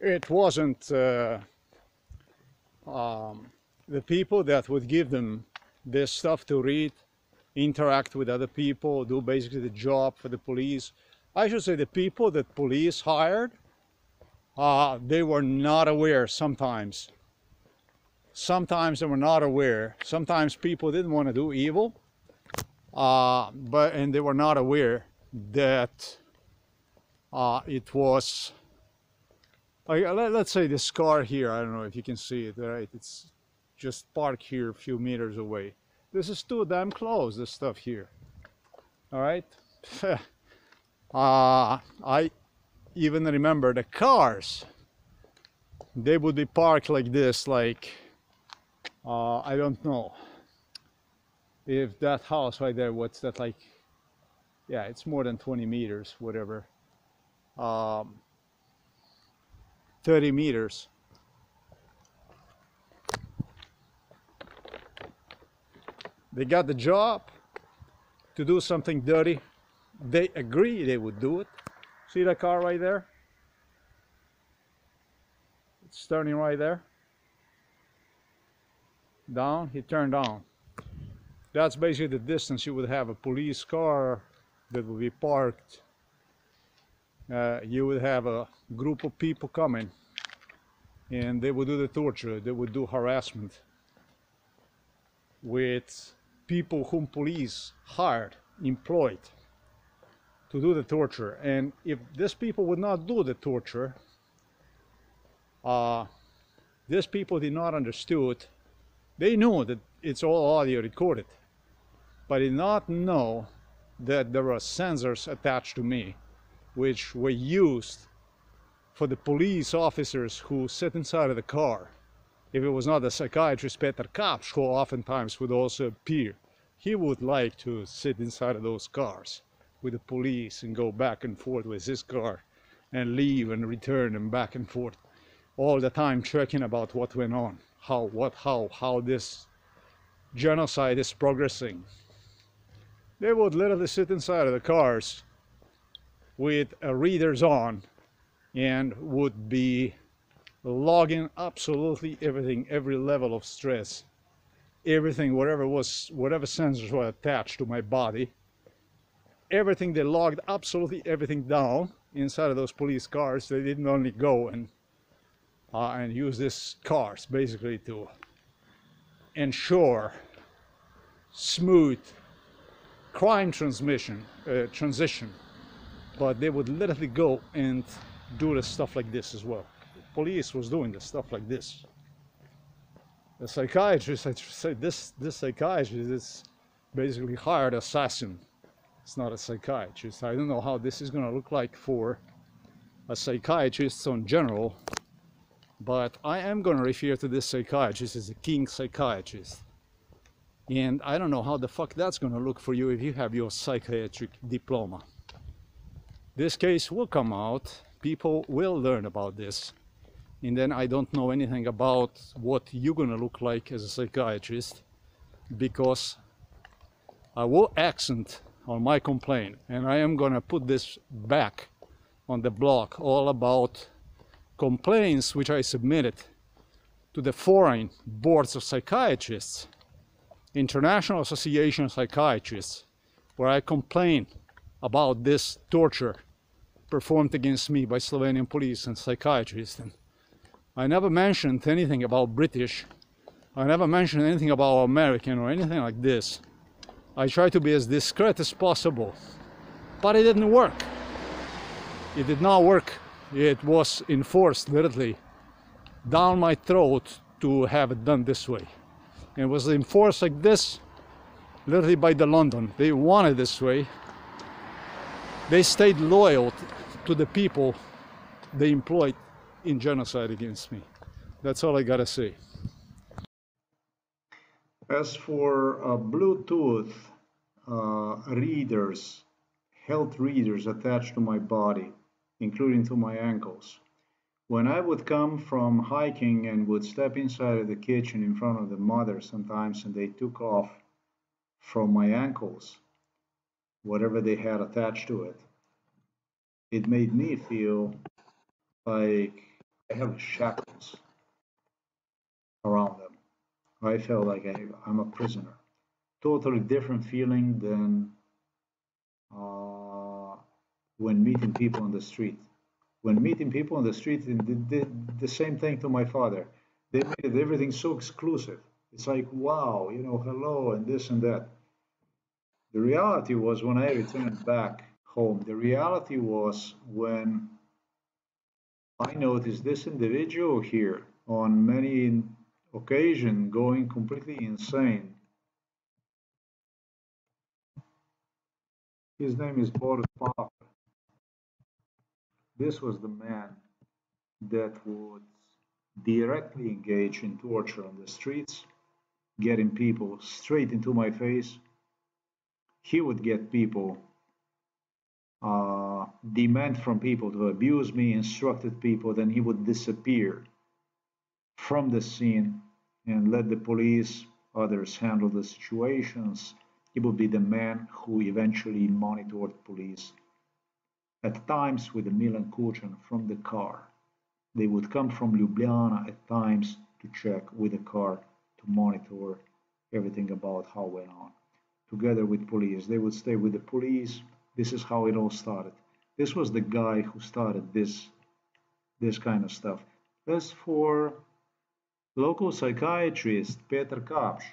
it wasn't uh, um, the people that would give them this stuff to read, interact with other people, do basically the job for the police. I should say the people that police hired, uh, they were not aware sometimes. Sometimes they were not aware. Sometimes people didn't want to do evil, uh, but and they were not aware that uh, it was like let, us say this car here i don't know if you can see it right? It's just parked here a few meters away. This is too damn close this stuff here. All right? Uh, i even remember the cars. They would be parked like this like uh, i don't know. If that house right there what's that like yeah it's more than 20 meters whatever. Um, 30 meters. They got the job to do something dirty. They agree they would do it. See that car right there? It's turning right there. Down he turned down that's basically the distance you would have a police car that would be parked. Uh, you would have a group of people coming and they would do the torture they would do harassment with people whom police hired employed to do the torture. And if these people would not do the torture uh, these people did not understood they knew that it's all audio recorded but did not know that there were sensors attached to me which were used for the police officers who sit inside of the car. If it was not the psychiatrist Peter Kapsch, who oftentimes would also appear, he would like to sit inside of those cars with the police and go back and forth with his car and leave and return and back and forth all the time checking about what went on, how, what, how, how this genocide is progressing. They would literally sit inside of the cars with readers on and would be logging absolutely everything, every level of stress, everything, whatever was, whatever sensors were attached to my body, everything they logged absolutely everything down inside of those police cars. They didn't only go and uh, and use these cars basically to ensure smooth crime transmission uh, transition but they would literally go and do the stuff like this as well. The police was doing the stuff like this. The psychiatrist, I said, this this psychiatrist is basically hired assassin. It's not a psychiatrist. I don't know how this is gonna look like for a psychiatrist in general, but I am gonna refer to this psychiatrist as a king psychiatrist. And I don't know how the fuck that's gonna look for you if you have your psychiatric diploma this case will come out people will learn about this. And then I don't know anything about what you're gonna look like as a psychiatrist because I will accent on my complaint and I am gonna put this back on the blog all about complaints which I submitted to the foreign boards of psychiatrists International Association of Psychiatrists where I complain about this torture performed against me by Slovenian police and psychiatrists. And I never mentioned anything about British. I never mentioned anything about American or anything like this. I tried to be as discreet as possible, but it didn't work. It did not work. It was enforced literally down my throat to have it done this way. It was enforced like this, literally by the London. They wanted this way. They stayed loyal to the people they employed in genocide against me. That's all I gotta say. As for uh, Bluetooth uh, readers, health readers attached to my body, including to my ankles, when I would come from hiking and would step inside of the kitchen in front of the mother sometimes and they took off from my ankles whatever they had attached to it it made me feel like I have shackles around them. I felt like I, I'm a prisoner. Totally different feeling than uh, when meeting people on the street. When meeting people on the street, they did the same thing to my father. They made everything so exclusive. It's like, wow, you know, hello, and this and that. The reality was when I returned back home, the reality was when I noticed this individual here on many occasions going completely insane. His name is Boris Papa. This was the man that would directly engage in torture on the streets, getting people straight into my face. He would get people, uh, demand from people to abuse me, instructed people, then he would disappear from the scene and let the police, others handle the situations. He would be the man who eventually monitored police, at times with Milan Kučan from the car. They would come from Ljubljana at times to check with the car to monitor everything about how went on. Together with police, they would stay with the police. This is how it all started. This was the guy who started this this kind of stuff. As for local psychiatrist Peter Kapsch,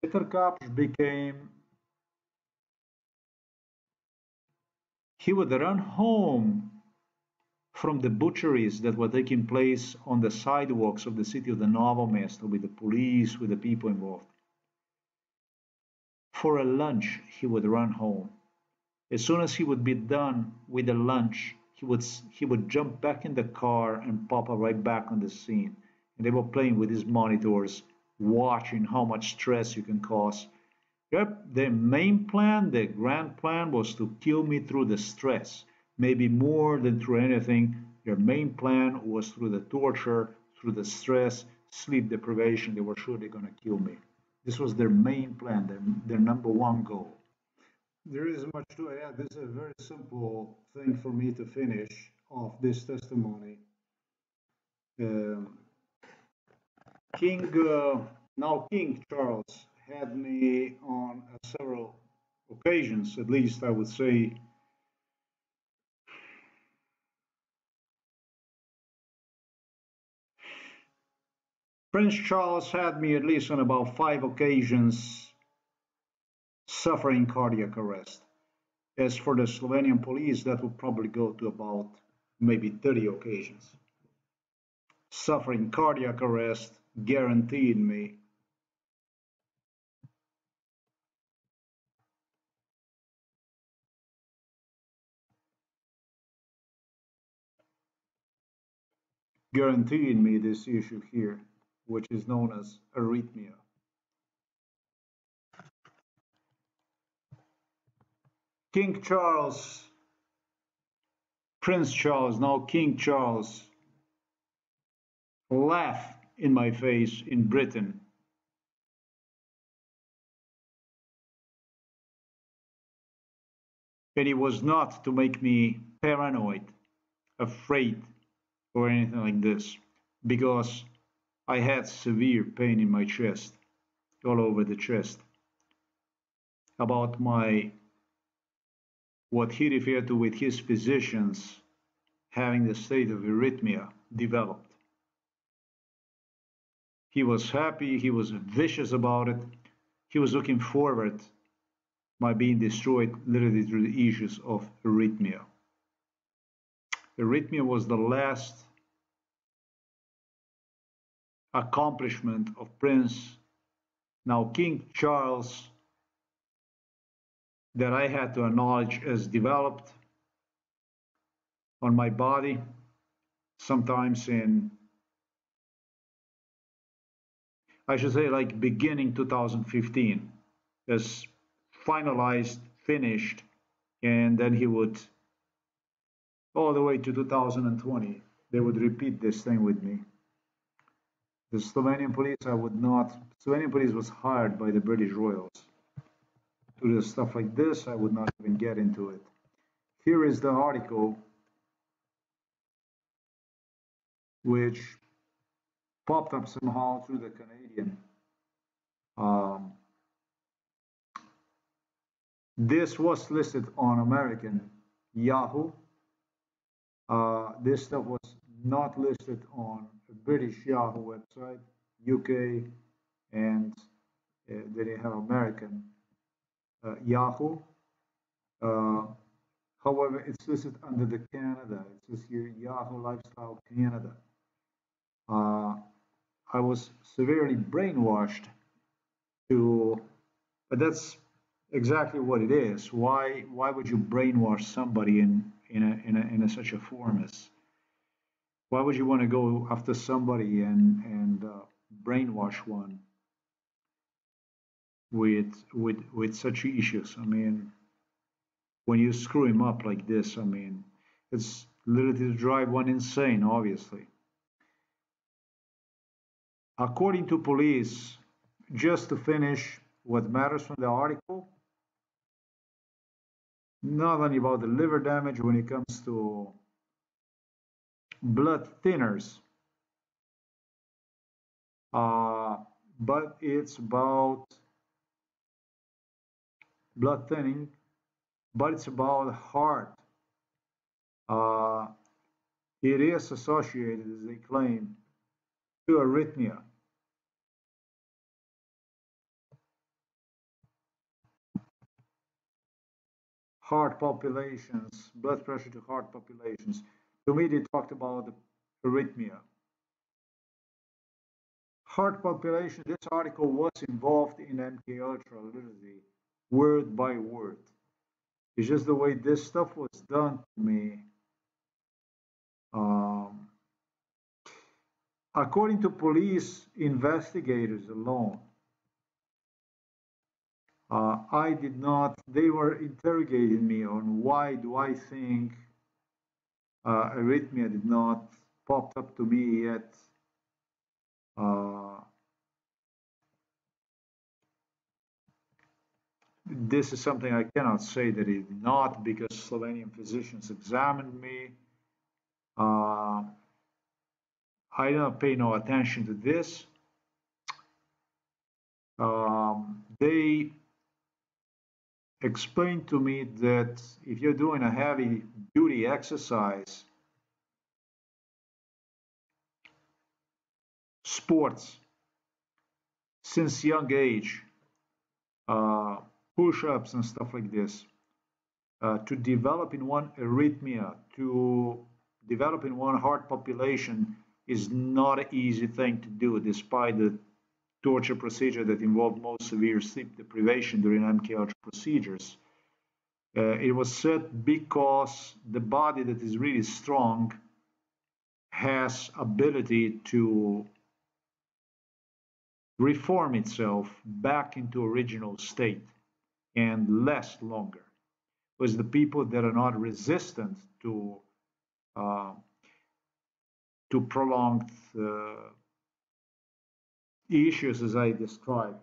Peter Kapsch became he would run home from the butcheries that were taking place on the sidewalks of the city of the Novo with the police, with the people involved. For a lunch, he would run home. As soon as he would be done with the lunch, he would he would jump back in the car and pop up right back on the scene. And they were playing with his monitors, watching how much stress you can cause Yep, the main plan, the grand plan was to kill me through the stress. Maybe more than through anything. Their main plan was through the torture, through the stress, sleep deprivation. They were sure they're going to kill me. This was their main plan, their, their number one goal. There isn't much to add. This is a very simple thing for me to finish off this testimony. Um, King, uh, now King Charles had me on several occasions, at least I would say. Prince Charles had me at least on about five occasions suffering cardiac arrest. As for the Slovenian police, that would probably go to about maybe 30 occasions. Suffering cardiac arrest guaranteed me guaranteeing me this issue here, which is known as arrhythmia. King Charles, Prince Charles, now King Charles, laughed in my face in Britain. And it was not to make me paranoid, afraid, or anything like this because I had severe pain in my chest, all over the chest. About my, what he referred to with his physicians having the state of arrhythmia developed. He was happy, he was vicious about it, he was looking forward by being destroyed literally through the issues of arrhythmia. Arrhythmia was the last accomplishment of Prince, now King Charles, that I had to acknowledge as developed on my body, sometimes in, I should say, like beginning 2015, as finalized, finished, and then he would all the way to 2020, they would repeat this thing with me. The Slovenian police, I would not, Slovenian police was hired by the British Royals. To do stuff like this, I would not even get into it. here is the article which popped up somehow through the Canadian. Um, this was listed on American Yahoo. Uh, this stuff was not listed on British Yahoo website, UK, and uh, they have American uh, Yahoo. Uh, however, it's listed under the Canada. It says here Yahoo Lifestyle Canada. Uh, I was severely brainwashed to, but that's exactly what it is. Why why would you brainwash somebody in in a, in, a, in a, such a form as? Why would you want to go after somebody and and uh, brainwash one with with with such issues? I mean, when you screw him up like this, I mean, it's literally to drive one insane, obviously. According to police, just to finish what matters from the article, not only about the liver damage when it comes to blood thinners, uh, but it's about blood thinning, but it's about heart. Uh, it is associated, as they claim, to arrhythmia. heart populations, blood pressure to heart populations. They talked about the arrhythmia. Heart population, this article was involved in MK Ultra literally, word by word. It's just the way this stuff was done to me. Um, according to police investigators alone, uh, I did not, they were interrogating me on why do I think uh, arrhythmia did not pop up to me yet. Uh, this is something I cannot say that it did not because Slovenian physicians examined me. Uh, I don't pay no attention to this. Um, they explained to me that if you're doing a heavy duty exercise, sports, since young age, uh, push-ups and stuff like this, uh, to develop in one arrhythmia, to develop in one heart population is not an easy thing to do, despite the torture procedure that involved most severe sleep deprivation during MKUltra procedures. Uh, it was said because the body that is really strong has ability to reform itself back into original state and last longer. Whereas the people that are not resistant to uh, to prolonged uh, issues as I described,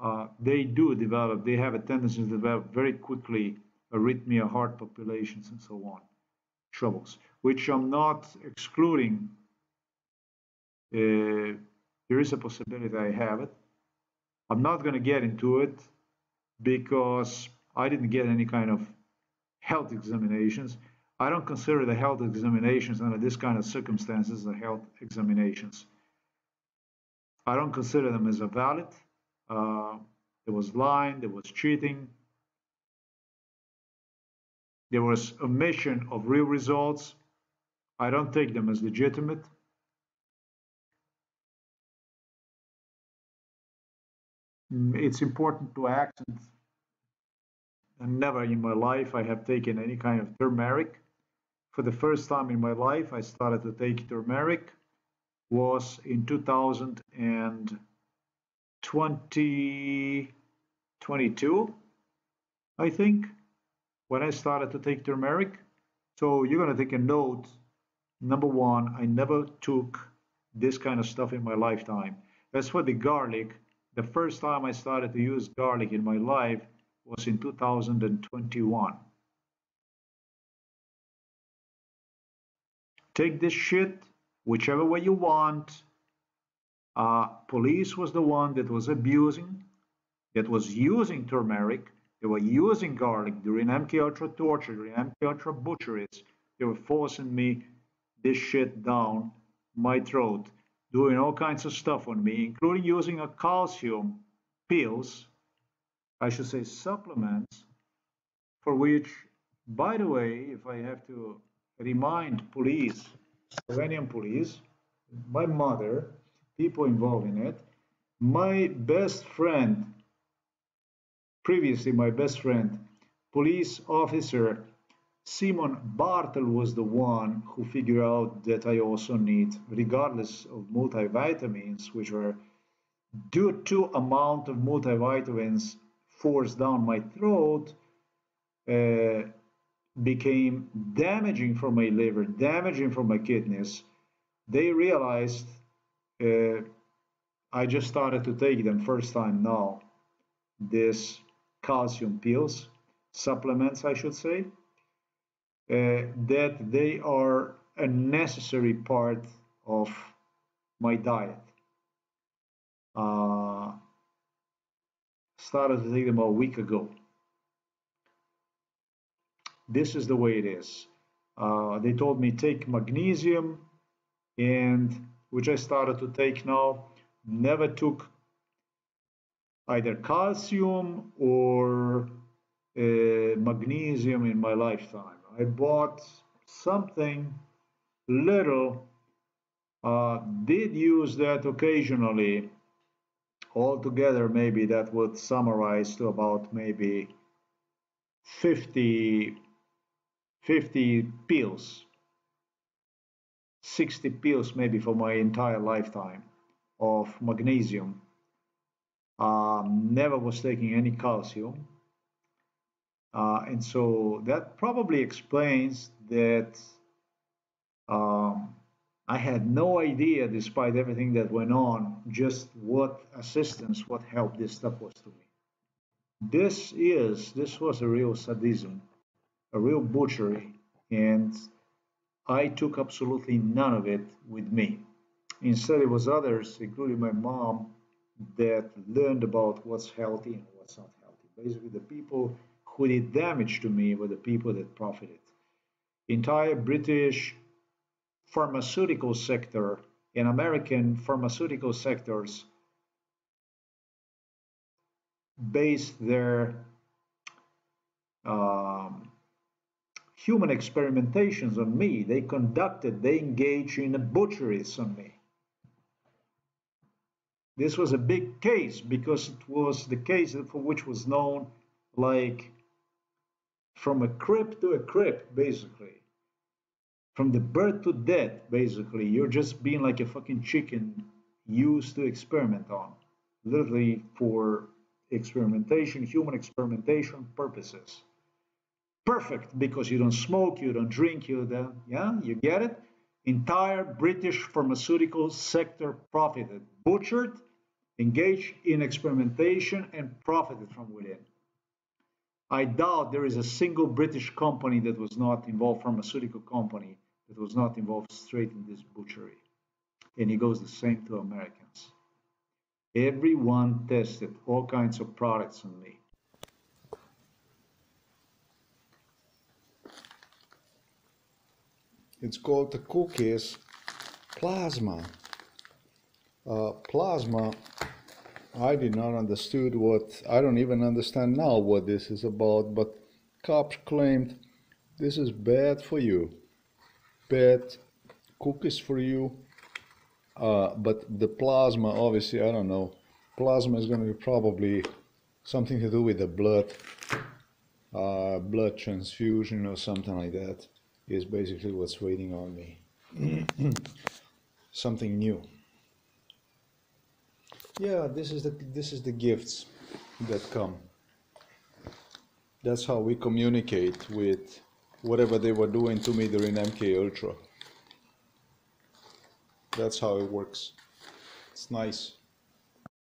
uh, they do develop, they have a tendency to develop very quickly arrhythmia, heart populations, and so on, troubles, which I'm not excluding. Uh, there is a possibility I have it. I'm not going to get into it because I didn't get any kind of health examinations. I don't consider the health examinations under this kind of circumstances the health examinations. I don't consider them as a valid. Uh, there was lying, there was cheating, there was omission of real results. I don't take them as legitimate. Mm, it's important to accent, and never in my life I have taken any kind of turmeric. For the first time in my life, I started to take turmeric was in 2022, I think, when I started to take turmeric. So you're going to take a note. Number one, I never took this kind of stuff in my lifetime. As for the garlic, the first time I started to use garlic in my life was in 2021. take this shit whichever way you want. Uh, police was the one that was abusing, that was using turmeric, they were using garlic during MK Ultra torture, during MK Ultra butcheries. They were forcing me this shit down my throat, doing all kinds of stuff on me, including using a calcium pills, I should say supplements, for which, by the way, if I have to remind police, Slovenian police, my mother, people involved in it, my best friend Previously, my best friend, police officer Simon Bartel was the one who figured out that I also need, regardless of multivitamins, which were due to amount of multivitamins forced down my throat, uh, became damaging for my liver, damaging for my kidneys. They realized uh, I just started to take them first time now. This calcium pills, supplements, I should say, uh, that they are a necessary part of my diet. Uh, started to take them a week ago. This is the way it is. Uh, they told me take magnesium, and which I started to take now. Never took either calcium or uh, magnesium in my lifetime. I bought something little, uh, did use that occasionally. Altogether, maybe that would summarize to about maybe 50, 50 pills, 60 pills maybe for my entire lifetime of magnesium um, never was taking any calcium. Uh, and so that probably explains that um, I had no idea, despite everything that went on, just what assistance, what help this stuff was to me. This is, this was a real sadism, a real butchery, and I took absolutely none of it with me. Instead, it was others, including my mom, that learned about what's healthy and what's not healthy. Basically, the people who did damage to me were the people that profited. Entire British pharmaceutical sector and American pharmaceutical sectors based their um, human experimentations on me. They conducted, they engaged in butcheries on me. This was a big case because it was the case for which was known like from a crib to a crib, basically. From the birth to death, basically. You're just being like a fucking chicken used to experiment on. Literally for experimentation, human experimentation purposes. Perfect because you don't smoke, you don't drink, you don't, yeah, you get it? Entire British pharmaceutical sector profited, butchered, engaged in experimentation and profited from within. I doubt there is a single British company that was not involved, pharmaceutical company, that was not involved straight in this butchery. And it goes the same to Americans. Everyone tested all kinds of products on me. It's called the cookies plasma. Uh, plasma I did not understood what, I don't even understand now what this is about, but cops claimed this is bad for you, bad cookies for you, uh, but the plasma, obviously, I don't know, plasma is going to be probably something to do with the blood, uh, blood transfusion or something like that is basically what's waiting on me. something new. Yeah this is the this is the gifts that come. That's how we communicate with whatever they were doing to me during mk ultra. That's how it works. It's nice